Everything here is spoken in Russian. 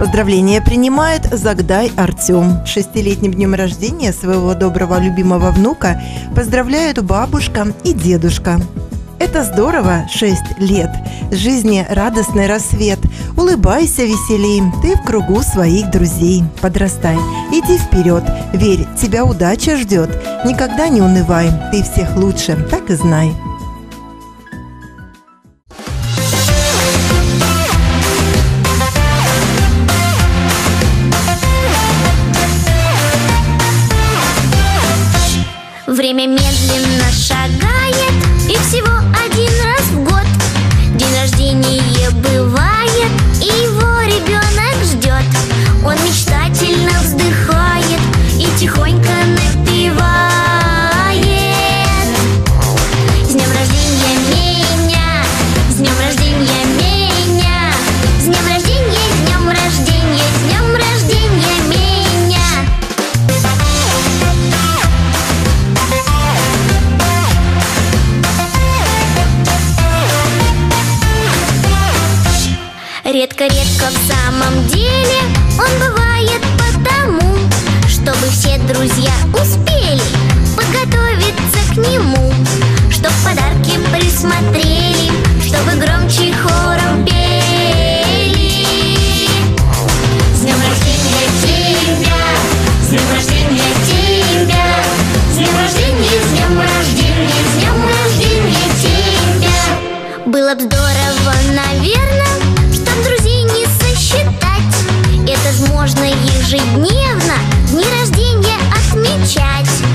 Поздравления принимает Загдай Артем. Шестилетним днем рождения своего доброго любимого внука поздравляют бабушка и дедушка. Это здорово, 6 лет. Жизни радостный рассвет. Улыбайся веселей, ты в кругу своих друзей. Подрастай, иди вперед, верь, тебя удача ждет. Никогда не унывай, ты всех лучше, так и знай. Время медленно шагает Редко-редко в самом деле он бывает потому, чтобы все друзья успели подготовиться к нему, чтоб подарки присмотрели, чтобы громче хором пели. С днем рождения тебя, с днем рождения тебя, с днем рождения, с днем рождения, с днем рождения тебя. Было бы здорово, наверное, ежедневно дни рождения отмечать